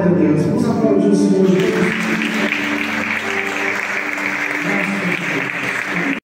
glória a Deus. Vamos aplaudir o Senhor Jesus.